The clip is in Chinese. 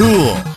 今。